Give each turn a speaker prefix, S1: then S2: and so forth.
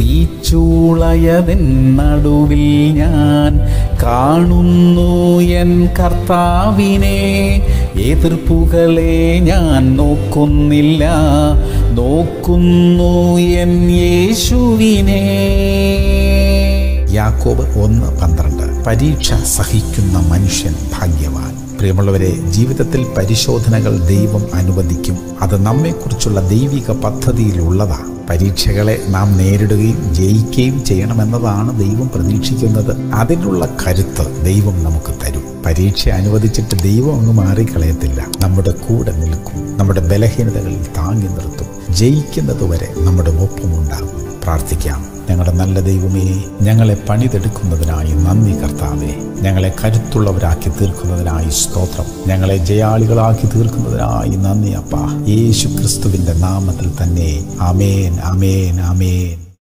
S1: തീച്ചൂളയതിൻ നടുവിൽ ഞാൻ കാണുന്നു എൻ കർത്താവിനെ. എതിർപ്പുകളെ ഞാൻ നോക്കുന്നില്ല. നോക്കുന്നു എൻ യേശുവിനെ. യാക്കോബ് ഒന്ന് പന്ത്രണ്ട്. പരീക്ഷ സഹിക്കുന്ന മനുഷ്യൻ ഭാഗ്യവാൻ. പ്രിയമുള്ളവരെ ജീവിതത്തിൽ പരിശോധനകൾ ദൈവം അനുവദിക്കും. അത് നമ്മെക്കുറിച്ചുള്ള ദൈവിക പദ്ധതിയിലുള്ളതാണ്. പരീക്ഷകളെ നാം നേരിടുകയും ജയിക്കുകയും ചെയ്യണമെന്നതാണ് ദൈവം പ്രതീക്ഷിക്കുന്നത്. അതിനുള്ള കരുത്ത് ദൈവം നമുക്ക് തരും. പരീക്ഷ അനുവദിച്ചിട്ട് ദൈവം അങ്ങ് മാറിക്കളയത്തില്ല. നമ്മുടെ കൂടെ നിൽക്കും. നമ്മുടെ ബലഹീനതകളിൽ താങ്ങി നിർത്തും. ജയിക്കുന്നതുവരെ നമ്മുടെ ഒപ്പമുണ്ടാകും. പ്രാർത്ഥിക്കാം. ഞങ്ങളുടെ നല്ല ദൈവമേ ഞങ്ങളെ പണിതെടുക്കുന്നതിനായി നന്ദി കർത്താവേ. ഞങ്ങളെ കരുത്തുള്ളവരാക്കി തീർക്കുന്നതിനായി സ്തോത്രം. ഞങ്ങളെ ജയാളികളാക്കി തീർക്കുന്നതിനായി നന്ദി അപ്പ. യേശു നാമത്തിൽ തന്നെ. അമേൻ അമേൻ അമേൻ